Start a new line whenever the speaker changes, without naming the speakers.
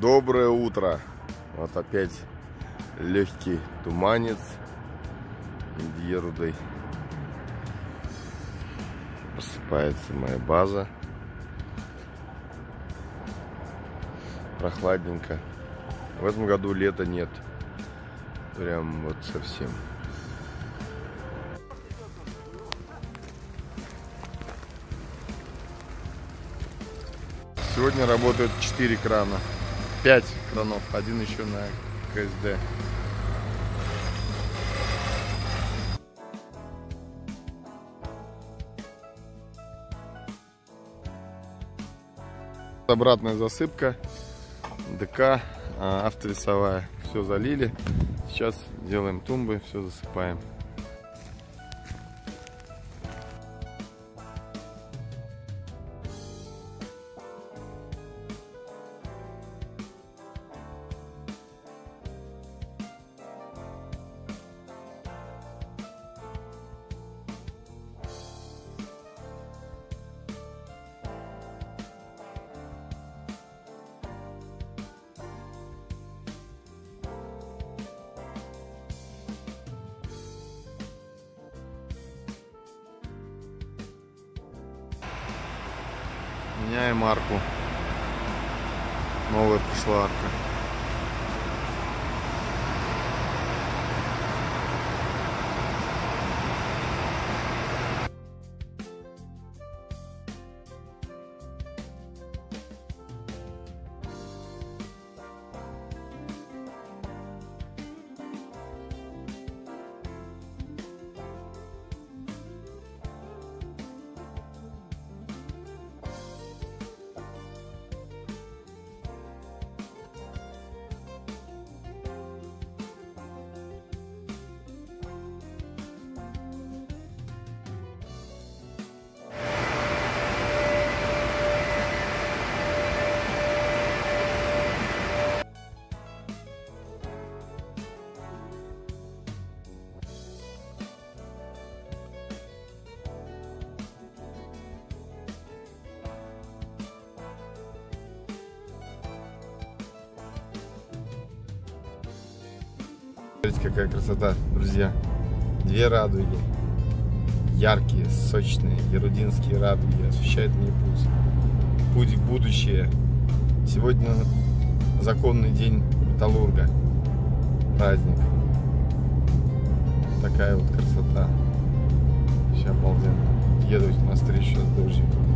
Доброе утро. Вот опять легкий туманец над. Просыпается моя база. Прохладненько. В этом году лета нет. Прям вот совсем. Сегодня работают 4 крана. 5 кранов. Один еще на КСД. Обратная засыпка. ДК, а, автовесовая. Все залили. Сейчас делаем тумбы, все засыпаем. Меняем арку. Новая пришла арка. Смотрите, какая красота, друзья. Две радуги. Яркие, сочные, ярудинские радуги освещают мне путь. Путь в будущее. Сегодня законный день Металлурга. Праздник. Такая вот красота. Сейчас обалденно. Еду на встречу с дождиком.